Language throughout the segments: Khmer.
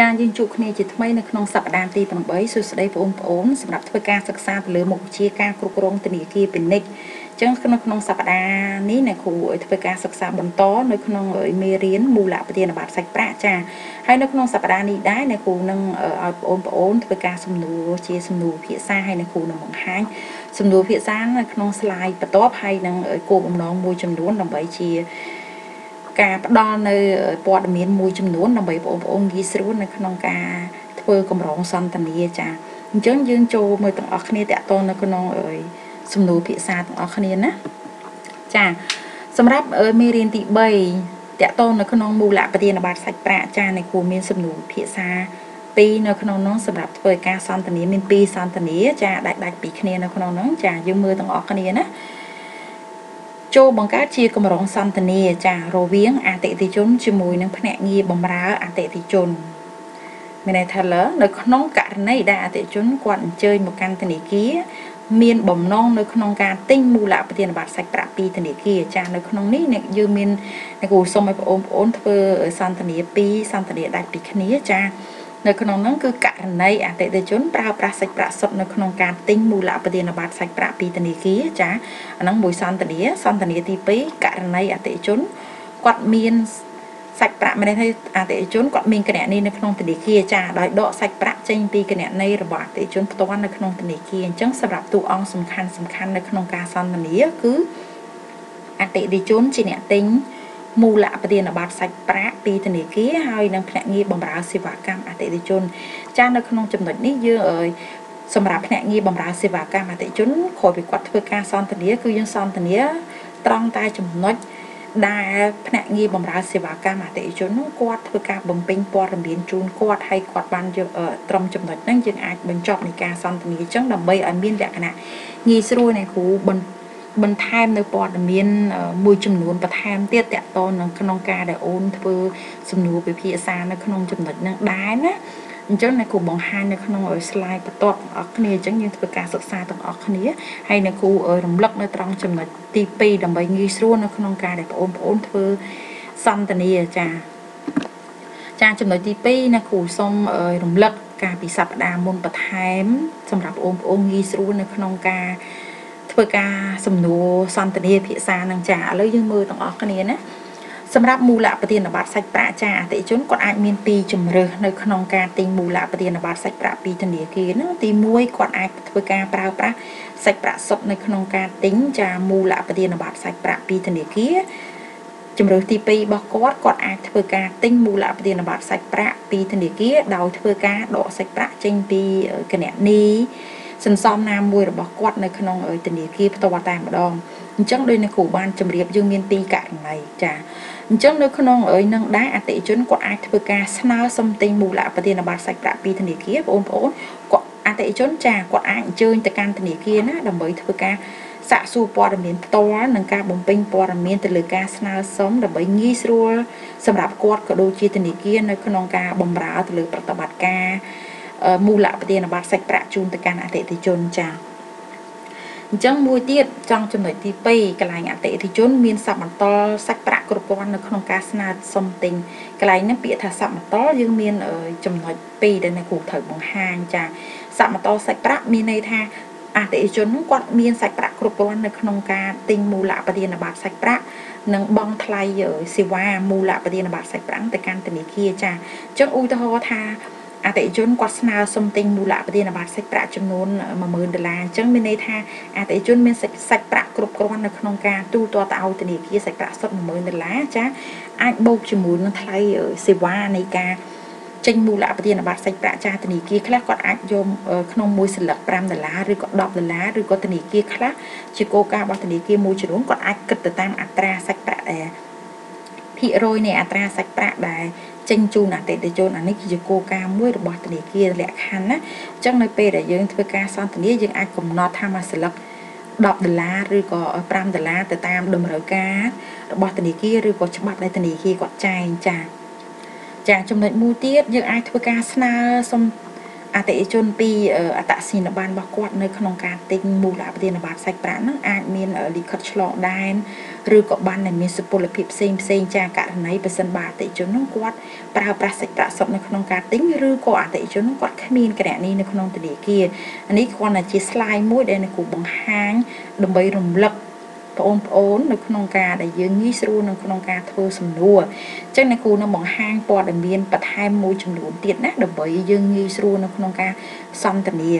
ចាយើងជួបគ្នាជាថ្មីនៅក្នុងសប្តាហ៍ទី8សួស្តីបងប្អូនសម្រាប់ធ្វើការសិក្សាទៅលើមុខវិជ្ជាការគ្រប់គ្រងធនាគារពាណិជ្ជចឹងក្នុងក្នុងសប្តាហ៍នេះអ្នកគ្រូឲ្យធ្វើការសិក្សាបន្តនៅក្នុងមេរៀនមូលប្រធានបទសាច់ប្រាក់ចាហើយនៅក្នុងសប្តាហ៍នេះដែរអ្នកគ្រូនឹងឲ្យបងប្អូនធ្វើការសំណួរជាសំណួរភាសាហើយអ្នកគ្រូនឹងបង្ហាញសំណួរភាសានៅក្នុង slide បន្ទាប់ហើយនឹងគោលបំណងមួយចំនួនដើម្បីជា ការផ្ដល់នៅព័ត៌មានមួយចំនួនដើម្បីបងប្អូនងាយស្រួលនៅក្នុងការធ្វើកម្រងសន្តានាចាអញ្ចឹងយើងចូលមើលទាំងអស់គ្នាតកតនៅក្នុងសំណួរភាសាទាំងអស់គ្នាណាចាសម្រាប់មេរៀនទី3តកតនៅក្នុងមូលប្រធានបទសាច់ប្រាក់ចានៃគួរមានសំណួរភាសា2នៅក្នុងនោះសម្រាប់ធ្វើការសន្តានាមាន2សន្តានាចាដាច់ដាច់ពីគ្នានៅក្នុងនោះចាយើងមើលទាំងអស់គ្នាណា ចូលបង្កើតជាកម្រងសន្តានាចារវាងអតិថិជនជាមួយនឹងភ្នាក់ងារបម្រើអតិថិជនមានន័យថាលើនៅក្នុងករណីដែលអតិថិជនគាត់អញ្ជើញមកកាន់ធនាគារមានបំណងនៅក្នុងការទិញមូលប្រធានប័ត្រសាច់ប្រាក់ពីធនាគារចានៅក្នុងនេះយើងមានគូសុំឲ្យបងប្អូនធ្វើសន្តានា2សន្តានាដាច់ពីគ្នាចា នៅក្នុងនោះគឺករណីអតិថិជនប្រើប្រាស់សាច់ប្រាក់សុទ្ធនៅក្នុងការទិញមូលប្រធានប័ត្រសាច់ប្រាក់ពីធនាគារចាអាហ្នឹងមួយសន្តានាសន្តានាទី2ករណីអតិថិជនគាត់មានសាច់ប្រាក់មានន័យថាអតិថិជនគាត់មានគណនីនៅក្នុងធនាគារចាដោយដកសាច់ប្រាក់ចេញពីគណនីរបស់អតិថិជនផ្ទាល់នៅក្នុងធនាគារអញ្ចឹងសម្រាប់តួអង្គសំខាន់សំខាន់នៅក្នុងការសន្ទនាគឺអតិថិជនជាអ្នកទិញ មូលប្រធានប័ត្រសាច់ប្រាក់ពីធនាគារហើយនិងភ្នាក់ងារបម្រើសេវាកម្មអតិថិជន ចានៅក្នុងចំណុចនេះយើងអើយសម្រាប់ភ្នាក់ងារបម្រើសេវាកម្មអតិថិជនក្រោយពីគាត់ធ្វើការសន្ទនាគឺយើងសន្ទនាត្រង់តែចំណុចដែលភ្នាក់ងារបម្រើសេវាកម្មអតិថិជននោះគាត់ធ្វើការបំពេញព័ត៌មានជូនគាត់ហើយគាត់បានយកត្រឹមចំណុចហ្នឹងយើងអាចបញ្ចប់នៃការសន្ទនាអញ្ចឹងដើម្បីឲ្យមានលក្ខណៈងាយស្រួលនៃគ្រូ បន្ថែមនៅព័ត៌មានមួយចំនួនបន្ថែមទៀតតកតនៅក្នុងការដែលអូនធ្វើសំណួរពិភាក្សានៅក្នុងចំណុចហ្នឹងដែរណាអញ្ចឹងអ្នកគ្រូបង្ហាញនៅក្នុង slide បន្ទាប់បងប្អូនគ្នាអញ្ចឹងយើងធ្វើការសិក្សាទាំងអស់គ្នាហើយអ្នកគ្រូរំលឹកនៅត្រង់ចំណុចទី2ដើម្បីងាយស្រួលនៅក្នុងការដែលបងប្អូនធ្វើសន្ទនាចាចាចំណុចទី2អ្នកគ្រូសូមរំលឹកការពីសប្តាហ៍មុនបន្ថែមសម្រាប់បងប្អូនងាយស្រួលនៅក្នុងការ ធ្វើការសំណួរសន្ទនាភាសានឹងចាឥឡូវយើងមើលទាំងអស់គ្នាណាសម្រាប់មូលប្រធានប័ត្រសាច់ប្រាក់ចាអតិជនគាត់អាចមានពីរជំរើសនៅក្នុងការទិញមូលប្រធានប័ត្រសាច់ប្រាក់ពីធនាគារហ្នឹងទី1គាត់អាចធ្វើការប្រើប្រាស់សាច់ប្រាក់សុទ្ធនៅក្នុងការទិញចាមូលប្រធានប័ត្រសាច់ប្រាក់ពីធនាគារជំរើសទី2របស់គាត់គាត់អាចធ្វើការទិញមូលប្រធានប័ត្រសាច់ប្រាក់ពីធនាគារដោយធ្វើការដកសាច់ប្រាក់ចេញពីគណនី សន្សំណាមួយរបស់គាត់នៅក្នុងធនាគារផ្ទាល់តែម្ដងអញ្ចឹងដោយនៅគ្រូបានជម្រាបយើងមានពីរករណីចាអញ្ចឹងនៅក្នុងនឹងដែរអតិជនគាត់អាចធ្វើការស្នើសុំទិញមូលប្រធានប័ត្រសាច់ប្រាក់ពីធនាគារបងប្អូនគាត់អតិជនចាគាត់អាចអញ្ជើញទៅកាន់ធនាគារណាដើម្បីធ្វើការសាកសួរព័ត៌មានផ្ទាល់និងការបំពេញព័ត៌មានទៅលើការស្នើសុំដើម្បីងាយស្រួលសម្រាប់គាត់ក៏ដូចជាធនាគារនៅក្នុងការបម្រើទៅលើប្រតិបត្តិការ មូលប្រធានប័ត្រសាច់ប្រាក់ជូនទៅកាន់អតិថិជនចា៎អញ្ចឹងមួយទៀតចង់ចំណុចទី2កន្លែងអតិថិជនមានសកម្មតលសាច់ប្រាក់គ្រប់គ្រាន់នៅក្នុងការស្នើសុំទិញកន្លែងនេះពាក្យថាសកម្មតលយើងមានចំណុច2ដែលអ្នកគ្រូត្រូវបង្ហាញចាសកម្មតលសាច់ប្រាក់មានន័យថាអតិថិជនគាត់មានសាច់ប្រាក់គ្រប់គ្រាន់នៅក្នុងការទិញមូលប្រធានប័ត្រសាច់ប្រាក់និងបង់ថ្លៃសេវាមូលប្រធានប័ត្រសាច់ប្រាក់ទៅកាន់ធនាគារចាអញ្ចឹងឧទាហរណ៍ថា អតិជនគាត់ស្នើសុំទិញមូលប្រធានប័ត្រសាច់ប្រាក់ចំនួន10000ដុល្លារអញ្ចឹងមានន័យថាអតិជនមានសាច់ប្រាក់គ្រប់គ្រាន់នៅក្នុងការទូទាត់ទៅឲ្យធនាគារសាច់ប្រាក់សុទ្ធ10000ដុល្លារចាអាចបូកជាមួយនឹងថ្លៃសេវានៃការចេញមូលប្រធានប័ត្រសាច់ប្រាក់ចាធនាគារខ្លះគាត់អាចយកក្នុងមួយសន្លឹក5ដុល្លារឬក៏10ដុល្លារឬក៏ធនាគារខ្លះជាគោលការណ៍របស់ធនាគារមួយចំនួនគាត់អាចគិតទៅតាមអត្រាសាច់ប្រាក់ដែរភាគរយនៃអត្រាសាច់ប្រាក់ដែល ចេញជូនអតិថិជនអានេះគឺជាគោលការណ៍មួយរបស់ធនាគារលក្ខខណ្ឌណាអញ្ចឹងនៅពេលដែលយើងធ្វើការសន្ទនាយើងអាចកំណត់ថាមួយស្លឹក10ដុល្លារឬក៏5ដុល្លារទៅតាមតម្រូវការរបស់ធនាគារឬក៏ច្បាប់ដែលធនាគារគាត់ចែងចាចាចំណុចមួយទៀតយើងអាចធ្វើការស្នើសុំ អតិថិជនពីអត្តសញ្ញាណប័ណ្ណរបស់គាត់នៅក្នុងការទិញមូលប្រធានប័ត្រសាច់ប្រាក់ហ្នឹងអាចមានលិខិតឆ្លងដែនឬក៏បានដែលមានសុពលភាពផ្សេងផ្សេងចាករណីបើសិនបើអតិថិជនហ្នឹងគាត់ប្រើប្រាស់សាច់ប្រាក់សុទ្ធនៅក្នុងការទិញឬក៏អតិថិជនគាត់គ្មានគណនីនៅក្នុងធនាគារនេះគ្រាន់តែជា slide មួយដែលអ្នកគ្រូបង្ហាញដើម្បីរំលឹក បងប្អូននៅក្នុងការដែលយើងងាយស្រួលនៅក្នុងការធ្វើសំណួរអញ្ចឹងអ្នកគ្រូនឹងបង្ហាញព័ត៌មានបន្ថែមមួយចំនួនទៀតណាដើម្បីយើងងាយស្រួលនៅក្នុងការសន្ទនា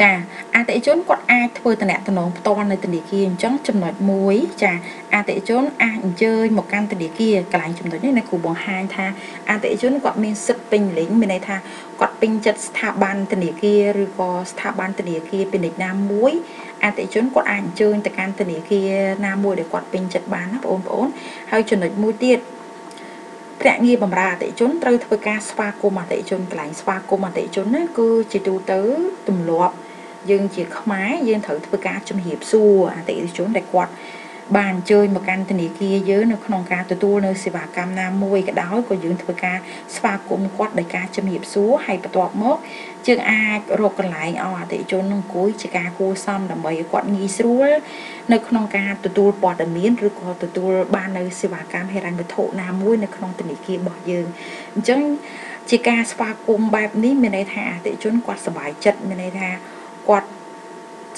ចាអតិថិជនគាត់អាចធ្វើតំណែងផ្ទាល់នៅធនាគារអញ្ចឹងចំណុចមួយចាអតិថិជនអាចអញ្ជើញមកកាន់ធនាគារកន្លែងចំណុចនេះណាគ្រូបង្ហាញថាអតិថិជនគាត់មានសិទ្ធិពេញលេញមានន័យថាគាត់ពេញចិត្តស្ថាប័នធនាគារឬក៏ស្ថាប័នធនាគារពាណិជ្ជណាមួយ អតិថិជនគាត់អាចអញ្ជើញទៅកាន់ធនាគារណាមួយដែលគាត់ពេញចិត្តបានណាបងប្អូនហើយចំណុចមួយទៀតភ្នាក់ងារបម្រើអតិថិជនត្រូវធ្វើការស្វាគមន៍អតិថិជនកន្លែងស្វាគមន៍អតិថិជនណាគឺជាទូទៅទម្លាប់យើងជាខ្មែរយើងត្រូវធ្វើការជំរាបសួរអតិថិជនដែលគាត់ បានអញ្ជើញមកកាន់ធនាគារយើងនៅក្នុងការទទួលនៅសេវាកម្មណាមួយក៏ដោយក៏យើងធ្វើការស្វាគមន៍គាត់ដោយការជំរាបសួរហើយបន្ទាប់មកយើងអាចរកកន្លែងឲ្យអតិថិជននឹងអង្គុយជាការគួរសមដើម្បីឲ្យគាត់ងាយស្រួលនៅក្នុងការទទួលព័ត៌មានឬក៏ទទួលបាននៅសេវាកម្មហិរញ្ញវត្ថុណាមួយនៅក្នុងធនាគាររបស់យើងអញ្ចឹងជាការស្វាគមន៍បែបនេះមានន័យថាអតិថិជនគាត់សប្បាយចិត្តមានន័យថាគាត់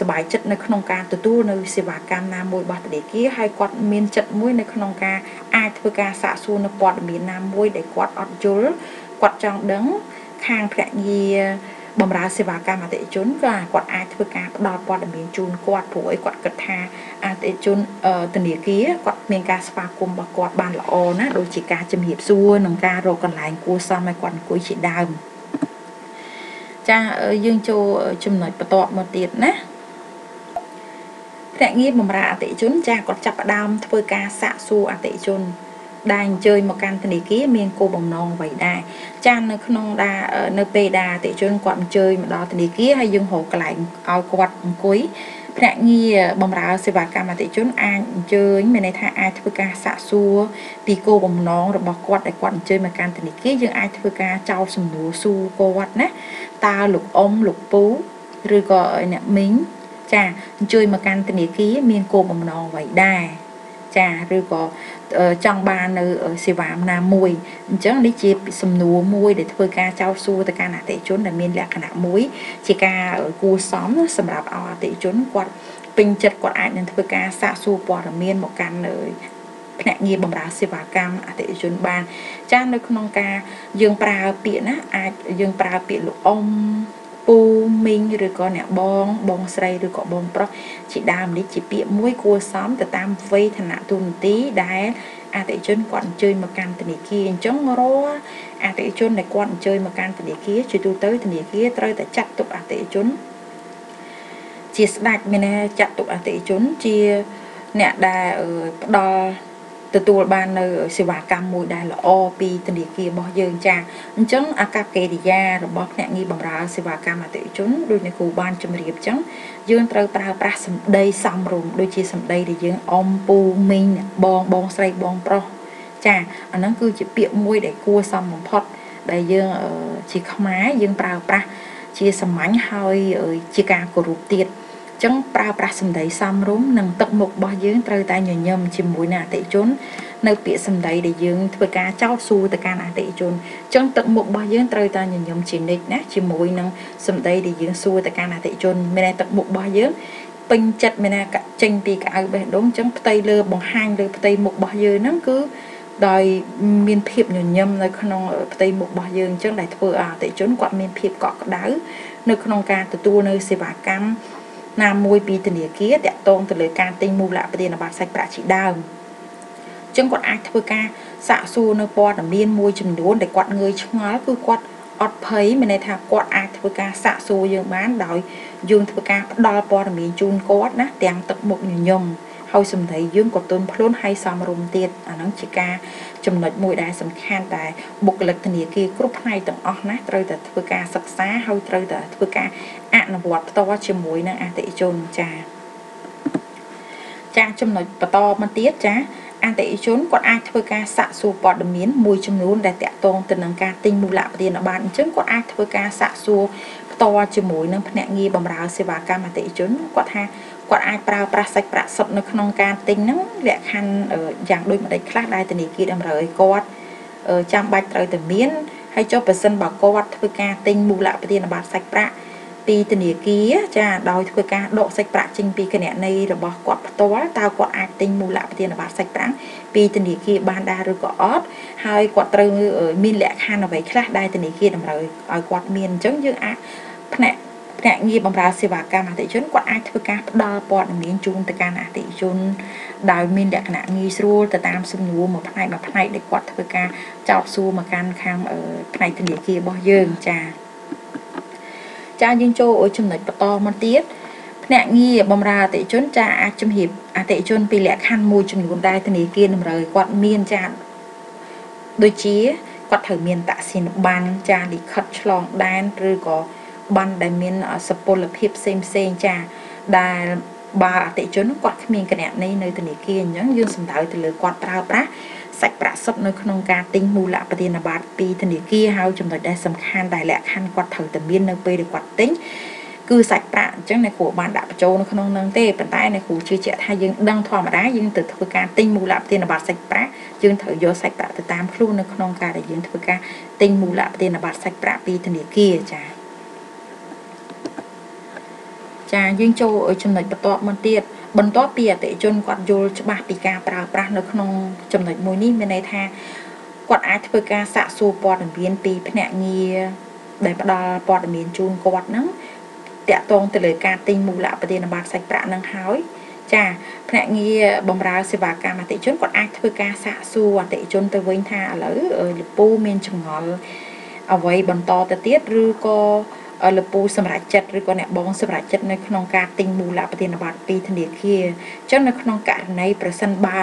សบายចិត្តនៅក្នុងការទទួលនៅសេវាកម្មណាមួយរបស់ធនាគារហើយគាត់មានចិត្តមួយនៅក្នុងការអាចធ្វើការសាកសួរនៅព័ត៌មានណាមួយដែលគាត់អត់យល់គាត់ចង់ដឹងខាងភ្នាក់ងារបម្រើសេវាកម្មអតិថិជនក៏គាត់អាចធ្វើការផ្ដល់ព័ត៌មានជូនគាត់ព្រោះអីគាត់គិតថាអតិថិជនធនាគារគាត់មានការស្វាគមន៍របស់គាត់បានល្អណាដូចជាការជំរាបសួរនិងការរកកន្លែងគួរសមឲ្យគាត់អង្គុយជាដើមចាយើងចូលចំណុចបន្ទាប់មកទៀតណា ភ្នាក់ងារបម្រើអតិថិជនចាគាត់ចាប់ផ្ដើមធ្វើការសាកសួរអតិថិជនដែលអញ្ជើញមកកាន់ធនាគារមានគោលបំណងអ្វីដែរចានៅក្នុងដានៅពេលដែលអតិថិជនគាត់អញ្ជើញមកដល់ធនាគារហើយយើងរកកន្លែងឲ្យគាត់អង្គុយភ្នាក់ងារបម្រើសេវាកម្មអតិថិជនអាចអញ្ជើញមានន័យថាអាចធ្វើការសាកសួរពីគោលបំណងរបស់គាត់ដែលគាត់អញ្ជើញមកកាន់ធនាគារយើងអាចធ្វើការចោទសំណួរសួរគាត់ណាតើលោកអ៊ំលោកពូឬក៏អ្នកមីង ចាអញ្ជើញមកកាន់ធនាគារមានគោលបំណងអ្វីដែរចាឬក៏ចង់បាននៅសេវាណាមួយអញ្ចឹងនេះជាសំណួរមួយដែលធ្វើការចោទសួរទៅកាន់អតិថិជនដែលមានលក្ខណៈមួយ ជាការគួរសមសម្រាប់ឲ្យអតិថិជនគាត់ពេញចិត្តគាត់អាចនឹងធ្វើការសាកសួរព័ត៌មានមកកាន់នៅភ្នាក់ងារបម្រើសេវាកម្មអតិថិជនបានចានៅក្នុងការយើងប្រើពាក្យណាអាចយើងប្រើពាក្យលោកអ៊ំពូ មីងឬក៏អ្នកបងបងស្រីឬក៏បងប្រុសជាដើមនេះជាពាក្យមួយគួរសមទៅតាមវ័យឋានៈទូនទីដែលអតិជនគាត់អញ្ជើញមកកាន់ធនាគារអញ្ចឹងរាល់អតិជនដែលគាត់អញ្ជើញមកកាន់ធនាគារជាទូទៅធនាគារត្រូវតែចាត់ទុកអតិជន ជាស្ដេចមានន័យចាត់ទុកអតិជនជាអ្នកដែលផ្ដល់ ទទួលបាននៅសេវាកម្មមួយដែលល្អពីធនាគាររបស់យើងចាអញ្ចឹងអាកប្បកិរិយារបស់ភ្នាក់ងារបម្រើសេវាកម្មអតិថិជនដូចអ្នកគ្រូបានជម្រាបអញ្ចឹងយើងត្រូវប្រើប្រាស់សម្ដីសមរម្យដូចជាសម្ដីដែលយើងអ៊ំពូមីងបងបងស្រីបងប្រុសចាអាហ្នឹងគឺជាពាក្យមួយដែលគួរសមបំផុតដែលយើងជាខ្មែរយើងប្រើប្រាស់ជាសាមញ្ញហើយជាការគោរពទៀត ចឹងប្រើប្រាស់សម្ដីសមរម្យនិងទឹកមុខរបស់យើងត្រូវតែញញឹមជាមួយនឹងអតិជន នៅពាក្យសម្ដីដែលយើងធ្វើការចោទសួរទៅកាន់អតិជនចឹងទឹកមុខរបស់យើងត្រូវតែញញឹមជានិច្ចណាជាមួយនឹងសម្ដីដែលយើងសួរទៅកាន់អតិជនមានតែទឹកមុខរបស់យើងពេញចិត្តមានថាចេញពីកៅបេះដូងចឹងផ្ទៃលើបង្ហាញលើផ្ទៃមុខរបស់យើងហ្នឹងគឺដោយមានភាពញញឹមនៅក្នុងផ្ទៃមុខរបស់យើងអញ្ចឹងដែលធ្វើឲ្យអតិជនគាត់មានភាពកក់ក្ដៅនៅក្នុងការទទួលនៅសេវាកម្ម ណាមួយពីធនាគារតាក់ទងទៅលើការទិញមូលប្រធានប័ត្រសាច់ប្រាក់ជាដើមអញ្ចឹងគាត់អាចធ្វើការសាកសួរនៅព័ត៌មានមួយចំនួនដែលគាត់ងើយឆ្ងល់គឺគាត់អត់ភ័យមានន័យថាគាត់អាចធ្វើការសាកសួរយើងបានដោយយើងធ្វើការផ្ដល់ព័ត៌មានជូនគាត់ណាទាំងទឹកមុខញញឹម ហើយសម្ដីយើងក៏ទន់ភ្លន់ហើយសមរម្យទៀតអាហ្នឹងជាការចំណុចមួយដែលសំខាន់តែបុគ្គលិកធនាគារគ្រប់ផ្នែកទាំងអស់ណាត្រូវតែធ្វើការសិក្សាហើយត្រូវតែធ្វើការអនុវត្តផ្ទាល់ជាមួយនឹងអតិថិជនចាចាចំណុចបន្តមកទៀតចាអអតិថិជនគាត់អាចធ្វើការសាកសួរព័ត៌មានមួយចំនួនដែលតាក់ទងទៅនឹងការទិញមូលប្រធានប័ត្រអញ្ចឹងគាត់អាចធ្វើការសាកសួរ ផ្ទាល់ជាមួយនឹងភ្នាក់ងារបម្រើសេវាកម្មអតិថិជនគាត់ថាគាត់អាចប្រើប្រាស់សាច់ប្រាក់សុទ្ធនៅក្នុងការទិញហ្នឹងលក្ខខណ្ឌយ៉ាងដូចម្ដេចខ្លះដែលធនាគារតម្រូវឲ្យគាត់ចាំបាច់ត្រូវតែមានហើយចុះបើសិនបើគាត់ធ្វើការទិញមូលប្រធានប័ត្រសាច់ប្រាក់ ពីធនាគារចាដោយធ្វើការដកសាច់ប្រាក់ចេញពីគណនីរបស់គាត់ផ្ទាល់តើគាត់អាចទិញមូលប្រធានប័ត្រសាច់ប្រាក់ពីធនាគារបានដែរឬក៏អត់ហើយគាត់ត្រូវមានលក្ខខណ្ឌអ្វីខ្លះដែលធនាគារតម្រូវឲ្យគាត់មានអញ្ចឹងយើងអាចផ្នែកភ្នាក់ងារបម្រើសេវាកម្មអតិថិជនគាត់អាចធ្វើការផ្ដល់ព័ត៌មានជូនទៅកាន់អតិថិជនដោយមានលក្ខណៈងាយស្រួលទៅតាមសំណួរមួយផ្នែកមួយផ្នែកដែលគាត់ធ្វើការចោទសួរមកកាន់ខាងផ្នែកធនាគាររបស់យើងចា៎ ចាយើងចូលចំណុចបន្តមកទៀតភ្នាក់ងារបម្រើអតិថិជនចាអាចជំរាបអតិថិជនពីលក្ខខណ្ឌមួយចំនួនដែលធនាគារតម្រូវគាត់មានចាដូចជាគាត់ត្រូវមានតាក់ស៊ីនបានចាលិខិតឆ្លងដែនឬក៏បានដែលមានសពលភាពផ្សេងផ្សេងចាដែលបើអតិជនគាត់គ្មានគណនីនៅធនាគារអញ្ចឹងយើងសំដៅទៅលើគាត់ប្រើប្រាស់ សាច់ប្រាក់សុទ្ធនៅក្នុងការទិញមូលប្រធានប័ត្រពីធនាគារហើយចំណុចដែលសំខាន់ដែលលក្ខខណ្ឌគាត់ត្រូវតែមាននៅពេលដែលគាត់ទិញគឺសាច់ប្រាក់អញ្ចឹងអ្នកគ្រូបានដាក់បញ្ចូលនៅក្នុងនឹងទេប៉ុន្តែអ្នកគ្រូជឿជាក់ថាយើងដឹងធម្មតាយើងទៅធ្វើការទិញមូលប្រធានប័ត្រសាច់ប្រាក់យើងត្រូវយកសាច់ប្រាក់ទៅតាមខ្លួននៅក្នុងការដែលយើងធ្វើការទិញមូលប្រធានប័ត្រសាច់ប្រាក់ពីធនាគារចា៎ចាយើងចូលចំណុចបន្ទាប់មកទៀត បន្ទាប់ពីអតិជនគាត់យល់ច្បាស់ពីការប្រើប្រាស់នៅក្នុងចំណុចមួយនេះមានន័យថាគាត់អាចធ្វើការសាកសួរព័ត៌មានពីភ្នាក់ងារដែលផ្ដល់ព័ត៌មានជូនគាត់ហ្នឹងតាក់ទងទៅលើការទិញមូលប្រធានប័ត្រសាច់ប្រាក់ហ្នឹងហើយចាភ្នាក់ងារបម្រើសេវាកម្មអតិជនគាត់អាចធ្វើការសាកសួរអតិជនទៅវិញថាឥឡូវលពូមានចម្ងល់អ្វីបន្តទៅទៀតឬក៏ លពូសម្រាប់ចិត្តឬក៏អ្នកបងសម្រាប់ចិត្តនៅក្នុងការទិញមូលប្រធានប័ត្រពីធនាគារអញ្ចឹងនៅក្នុងករណីប្រសិនបើ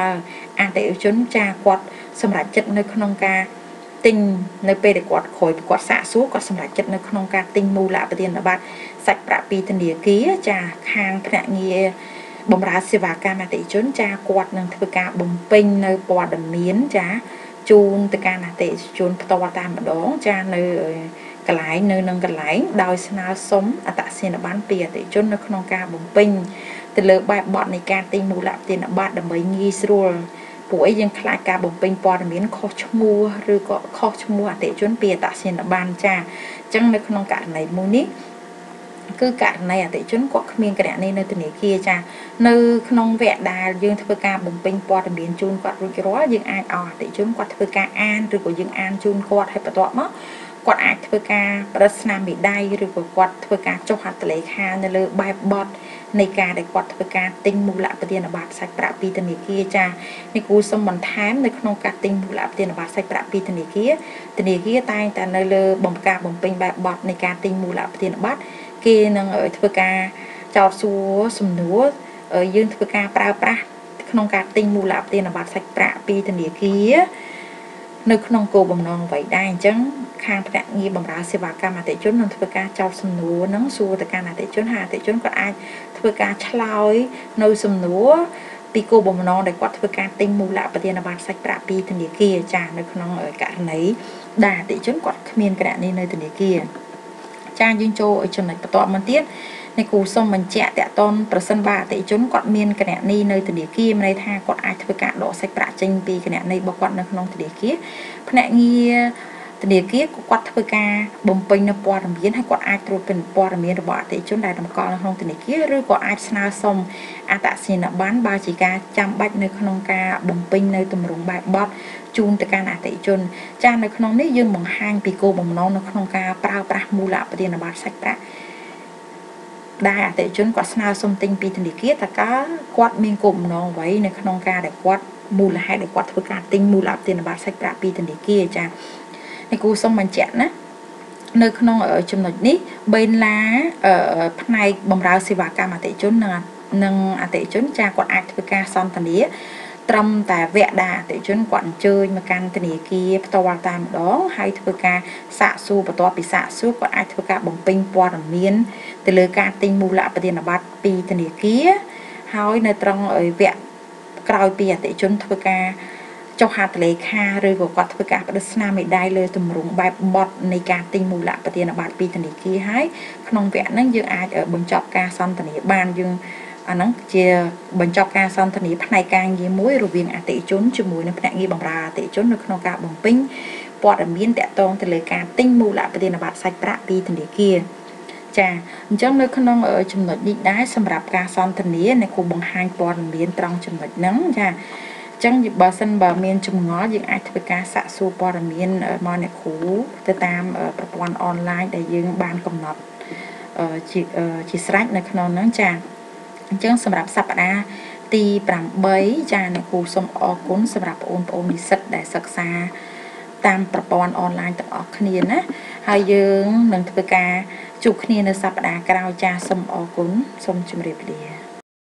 អតិថិជនចាគាត់សម្រាប់ចិត្តនៅក្នុងការទិញនៅពេលដែលគាត់ក្រោយគាត់សាកសួរគាត់សម្រាប់ចិត្តនៅក្នុងការទិញមូលប្រធានប័ត្រសាច់ប្រាក់ពីធនាគារចាខាងភ្នាក់ងារបម្រើសេវាកម្មអតិថិជនចាគាត់នឹងធ្វើការបំពេញនៅព័ត៌មានចាជូនទៅកាន់អតិថិជនផ្ទាល់តែម្ដងចានៅ កន្លែងនៅនឹងកន្លែងដោយស្នើសុំអត្តសញ្ញាណប័ណ្ណពីអតិថិជននៅក្នុងការបំពេញទៅលើបែបបទនៃការទិញមូលប្រធានប័ត្រដើម្បីងាយស្រួលពួកអីយើងខ្លាចការបំពេញព័ត៌មានខុសឈ្មោះឬក៏ខុសឈ្មោះអតិថិជនពីអត្តសញ្ញាណប័ណ្ណចាអញ្ចឹងនៅក្នុងករណីមួយនេះគឺករណីអតិជនគាត់គ្មានគណនីនៅធនាគារចានៅក្នុងវគ្គដែលយើងធ្វើការបំពេញព័ត៌មានជូនគាត់រួចរាល់យើងអាចឲ្យអតិជនគាត់ធ្វើការអានឬក៏យើងអានជូនគាត់ហើយបន្ទាប់មក គាត់អាចធ្វើការប្រសិទ្ធស្នាមមេដៃឬក៏គាត់ធ្វើការចុះហត្ថលេខានៅលើបែបបទនៃការដែលគាត់ធ្វើការទិញមូលប្រធានប័ត្រសាច់ប្រាក់ពីធនាគារចានេះគូសុំបន្ថែមនៅក្នុងការទិញមូលប្រធានប័ត្រសាច់ប្រាក់ពីធនាគារធនាគារតែងតែនៅលើបំការបំពេញបែបបទនៃការទិញមូលប្រធានប័ត្រគេនឹងធ្វើការចោតសួរសំណួរយើងធ្វើការប្រើប្រាស់ក្នុងការទិញមូលប្រធានប័ត្រសាច់ប្រាក់ពីធនាគារ នៅក្នុងគោលបំណងអ្វីដែរអញ្ចឹងខាងភ្នាក់ងារបម្រើសេវាកម្មអតិជននឹងធ្វើការចោទសំណួរនឹងសួរទៅកាន់អតិជនហើយអតិជនក៏អាចធ្វើការឆ្លើយនៅសំណួរពីគោលបំណងដែលគាត់ធ្វើការទិញមូលប្រធានប័ត្រសាច់ប្រាក់ពីធនាគារចានៅក្នុងករណីដែលអតិជនគាត់គ្មានគណនីនៅធនាគារចាយើងចូលចំណុចបន្តមកទៀត នៃគូសុំបញ្ជាក់តកតនប្រសិនបើអតិជនគាត់មានគណនីនៅធនាគារមានន័យថាគាត់អាចធ្វើការដកសាច់ប្រាក់ចេញពីគណនីរបស់គាត់នៅក្នុងធនាគារភ្នាក់ងារធនាគារក៏គាត់ធ្វើការបំពេញនៅព័ត៌មានហើយគាត់អាចត្រួតពិនិត្យព័ត៌មានរបស់អតិថិជនដែលតម្កល់នៅក្នុងធនាគារឬក៏អាចស្នើសុំអត្តសញ្ញាណប័ណ្ណបើជាការចាំបាច់នៅក្នុងការបំពេញនៅទម្រង់បែបបទជូនទៅកាន់អតិថិជន ចានៅក្នុងនេះយើងបង្ហាញពីគោលបំណងនៅក្នុងការប្រើប្រាស់មូលប្រធានប័ត្រសាច់ប្រាក់ ដែលអតិថិជនគាត់ស្នើសុំទិញពីធនាគារតើគាត់មានគោលបំណងអ្វីនៅក្នុងការដែលគាត់មូលហេតុដែលគាត់ធ្វើការទិញមូលប្រធានប័ត្រសាច់ប្រាក់ពីធនាគារចាឯគូសូមបញ្ជាក់ណានៅក្នុងចំណុចនេះបេនឡាផ្នែកបម្រើសេវាកម្មអតិជននិងនិងអតិជនចាគាត់អាចធ្វើការសន្ទនា ត្រឹមតែវគ្គដែលអតិជនគាត់អញ្ជើញមកកាន់ធនាគារផ្ទាល់តែម្ដងហើយធ្វើការសាកសួរបន្ទាប់ពីសាកសួរគាត់អាចធ្វើការបំពេញព័ត៌មានទៅលើការទិញមូលប្រធានប័ត្រពីធនាគារហើយនៅត្រង់វគ្គកក្រោយពីអតិជនធ្វើការចុះហត្ថលេខាឬក៏គាត់ធ្វើការបដិស្នាមេដាយលើទម្រង់បែបបត់នៃការទិញមូលប្រធានប័ត្រពីធនាគារហើយក្នុងវគ្គហ្នឹងយើងអាចបញ្ចប់ការសន្ទនាបានយើង អាហ្នឹងជាបញ្ចប់ការសន្ទនាផ្នែកការងារមួយរវាងអតិជនជាមួយនឹងភ្នាក់ងារបម្រើអតិជននៅក្នុងការបំពេញព័ត៌មានតាក់ទងទៅលើការទិញមូលប្រធានប័ត្រសាច់ប្រាក់ពីធនាគារចាអញ្ចឹងនៅក្នុងចំណុចនេះដែរសម្រាប់ការសន្ទនាអ្នកគ្រូបង្ហាញព័ត៌មានត្រង់ចំណុចហ្នឹងចាចឹងបើសិនបើមានចម្ងល់យើងអាចធ្វើការសាកសួរព័ត៌មានមកអ្នកគ្រូទៅតាមប្រព័ន្ធអនឡាញដែលយើងបានកំណត់ជាជាស្រេចនៅក្នុងហ្នឹងចា អញ្ចឹងសម្រាប់សប្តាហ៍ទី8ចាអ្នកគ្រូសូមអរគុណសម្រាប់បងប្អូននិស្សិតដែលសិក្សាតាមប្រព័ន្ធអនឡាញទាំងអស់គ្នាណាហើយយើងនឹងធ្វើការជួបគ្នានៅសប្តាហ៍ក្រោយចាសូមអរគុណសូមជម្រាបលា